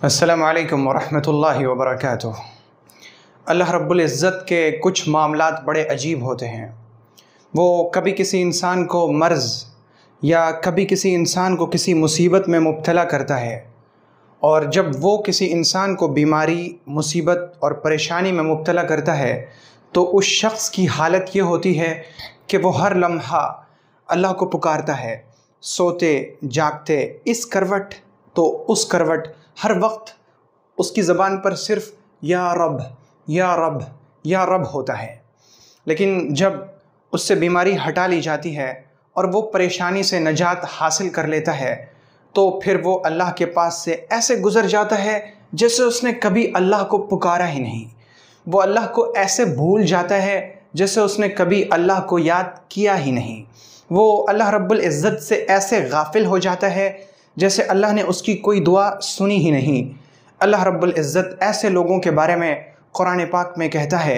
अस्सलाम वालेकुम वरहमतुल्लाहि वबरकातुह अल्लाह रब्बुल इज़्ज़त के कुछ मामलात बड़े अजीब होते हैं। वो कभी किसी इंसान को मर्ज़ या कभी किसी इंसान को किसी मुसीबत में मुब्तला करता है और जब वो किसी इंसान को बीमारी, मुसीबत और परेशानी में मुब्तला करता है तो उस शख्स की हालत ये होती है कि वो हर लम्हा अल्लाह को पुकारता है, सोते, जागते, इस करवट तो उस करवट हर वक्त उसकी ज़बान पर सिर्फ़ या रब या रब या रब होता है। लेकिन जब उससे बीमारी हटा ली जाती है और वो परेशानी से नजात हासिल कर लेता है तो फिर वो अल्लाह के पास से ऐसे गुज़र जाता है जैसे उसने कभी अल्लाह को पुकारा ही नहीं। वो अल्लाह को ऐसे भूल जाता है जैसे उसने कभी अल्लाह को याद किया ही नहीं। वो अल्लाह रब्बुल इज़्ज़त से ऐसे गाफिल हो जाता है जैसे अल्लाह ने उसकी कोई दुआ सुनी ही नहीं अल्लाह रब्बुल इज़्ज़त ऐसे लोगों के बारे में कुरान पाक में कहता है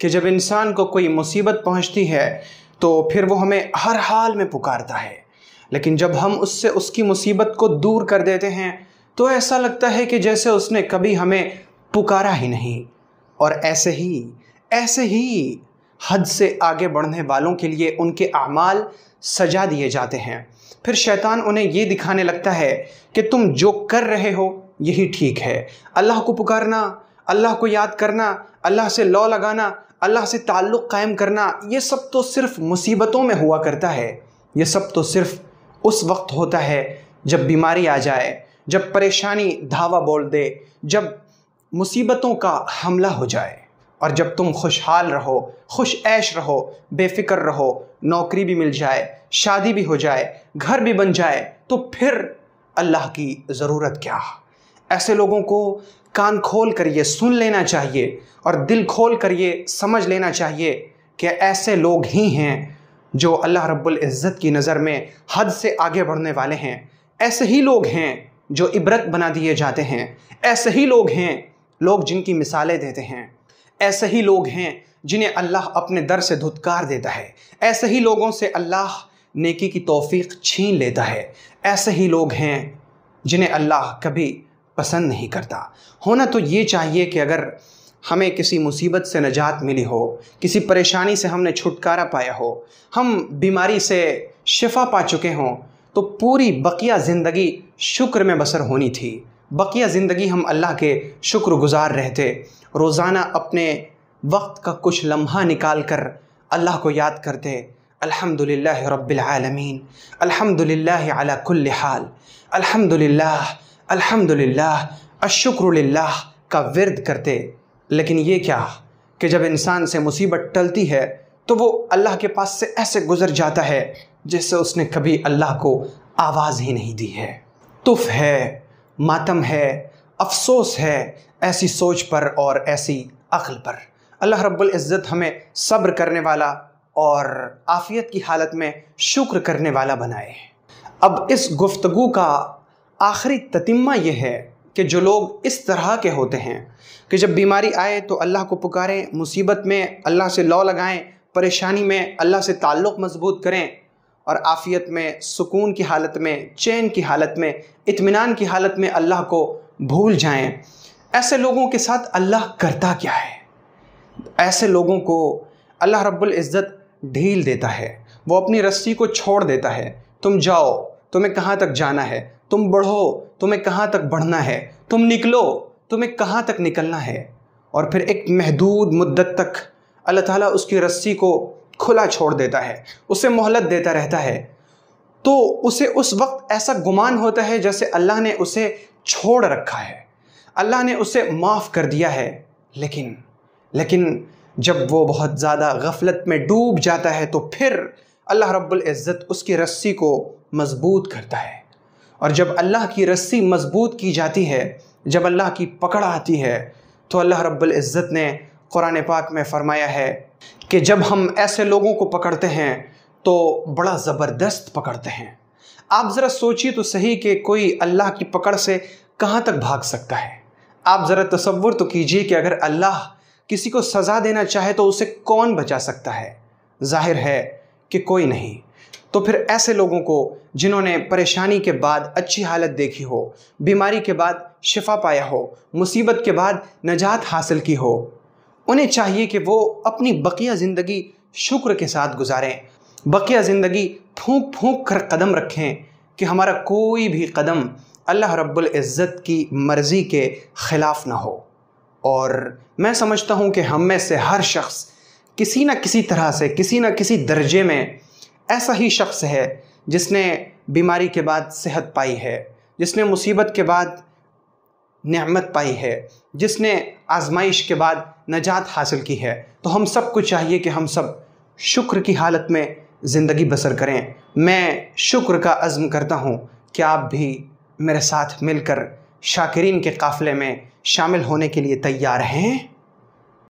कि जब इंसान को कोई मुसीबत पहुंचती है तो फिर वो हमें हर हाल में पुकारता है लेकिन जब हम उससे उसकी मुसीबत को दूर कर देते हैं तो ऐसा लगता है कि जैसे उसने कभी हमें पुकारा ही नहीं। और ऐसे ही ऐसे ही हद से आगे बढ़ने वालों के लिए उनके अमाल सजा दिए जाते हैं। फिर शैतान उन्हें ये दिखाने लगता है कि तुम जो कर रहे हो, यही ठीक है। अल्लाह को पुकारना, अल्लाह को याद करना, अल्लाह से लौ लगाना, अल्लाह से ताल्लुक़ कायम करना, ये सब तो सिर्फ़ मुसीबतों में हुआ करता है। ये सब तो सिर्फ़ उस वक्त होता है जब बीमारी आ जाए। जब परेशानी धावा बोल दे, जब मुसीबतों का हमला हो जाए, और जब तुम खुशहाल रहो, खुश ऐश रहो, बेफिक्र रहो, नौकरी भी मिल जाए, शादी भी हो जाए, घर भी बन जाए तो फिर अल्लाह की ज़रूरत क्या? ऐसे लोगों को कान खोल कर ये सुन लेना चाहिए, और दिल खोल कर ये समझ लेना चाहिए कि ऐसे लोग ही हैं जो अल्लाह रब्बुल इज़्ज़त की नज़र में हद से आगे बढ़ने वाले हैं। ऐसे ही लोग हैं जो इबरत बना दिए जाते हैं। ऐसे ही लोग हैं, लोग जिनकी मिसालें देते हैं। ऐसे ही लोग हैं जिन्हें अल्लाह अपने दर से धुतकार देता है। ऐसे ही लोगों से अल्लाह नेकी की तौफीक छीन लेता है। ऐसे ही लोग हैं जिन्हें अल्लाह कभी पसंद नहीं करता। होना तो ये चाहिए कि अगर हमें किसी मुसीबत से नजात मिली हो, किसी परेशानी से हमने छुटकारा पाया हो, हम बीमारी से शिफा पा चुके हों तो पूरी बकिया ज़िंदगी शुक्र में बसर होनी थी। बकिया ज़िंदगी हम अल्लाह के शुक्रगुजार रहते। रोज़ाना अपने वक्त का कुछ लम्हा निकाल कर अल्लाह को याद करते। अल्हम्दुलिल्लाह रब्बिल आलमीन। अल्हम्दुलिल्लाह अला कुल्ल हाल। अल्हम्दुलिल्लाह अल्हम्दुलिल्लाह, अशुक्रलिल्लाह का विरद करते। लेकिन ये क्या कि जब इंसान से मुसीबत टलती है तो वो अल्लाह के पास से ऐसे गुज़र जाता है जैसे उसने कभी अल्लाह को आवाज़ ही नहीं दी है। तुफ है, मातम है, अफसोस है, ऐसी सोच पर और ऐसी अक्ल पर। अल्लाह रब्बुल इज़्ज़त हमें सब्र करने वाला और आफ़ियत की हालत में शुक्र करने वाला बनाए। अब इस गुफ्तगु का आखिरी ततिम्मा यह है कि जो लोग इस तरह के होते हैं कि जब बीमारी आए तो अल्लाह को पुकारें, मुसीबत में अल्लाह से लौ लगाएँ, परेशानी में अल्लाह से ताल्लुक़ मज़बूत करें और आफ़ियत में, सुकून की हालत में, चैन की हालत में, इत्मीनान की हालत में अल्लाह को भूल जाएँ। ऐसे लोगों के साथ अल्लाह करता क्या है? ऐसे लोगों को अल्लाह रब्बुल इज़्ज़त ढील देता है। वो अपनी रस्सी को छोड़ देता है। तुम जाओ, तुम्हें कहाँ तक जाना है? तुम बढ़ो, तुम्हें कहाँ तक बढ़ना है? तुम निकलो, तुम्हें कहाँ तक निकलना है? और फिर एक महदूद मुद्दत तक अल्लाह ताला उसकी रस्सी को खुला छोड़ देता है, उसे मोहलत देता रहता है। तो उसे उस वक्त ऐसा गुमान होता है जैसे अल्लाह ने उसे छोड़ रखा है। अल्लाह ने उसे माफ़ कर दिया है। लेकिन लेकिन जब वो बहुत ज़्यादा गफलत में डूब जाता है तो फिर अल्लाह रब्बुल इज़्ज़त उसकी रस्सी को मज़बूत करता है। और जब अल्लाह की रस्सी मज़बूत की जाती है, जब अल्लाह की पकड़ आती है तो अल्लाह रब्बुल इज़्ज़त ने कुरान पाक में फ़रमाया है कि जब हम ऐसे लोगों को पकड़ते हैं तो बड़ा ज़बरदस्त पकड़ते हैं। आप ज़रा सोचिए तो सही कि कोई अल्लाह की पकड़ से कहाँ तक भाग सकता है। आप ज़रा तसव्वुर तो कीजिए कि अगर अल्लाह किसी को सज़ा देना चाहे तो उसे कौन बचा सकता है? ज़ाहिर है कि कोई नहीं। तो फिर ऐसे लोगों को जिन्होंने परेशानी के बाद अच्छी हालत देखी हो, बीमारी के बाद शिफा पाया हो, मुसीबत के बाद नजात हासिल की हो उन्हें चाहिए कि वो अपनी बकिया ज़िंदगी शुक्र के साथ गुजारें। बकिया ज़िंदगी फूंक फूंक कर कदम रखें कि हमारा कोई भी कदम अल्लाह रब्बुल इज़्ज़त की मर्ज़ी के ख़िलाफ़ ना हो। और मैं समझता हूँ कि हम में से हर शख्स किसी न किसी तरह से, किसी न किसी दर्जे में ऐसा ही शख्स है जिसने बीमारी के बाद सेहत पाई है, जिसने मुसीबत के बाद नेमत पाई है, जिसने आजमाइश के बाद नजात हासिल की है। तो हम सबको चाहिए कि हम सब शुक्र की हालत में ज़िंदगी बसर करें। मैं शुक्र का आज़म करता हूँ कि आप भी मेरे साथ मिलकर शाकिरीन के काफ़िले में शामिल होने के लिए तैयार हैं।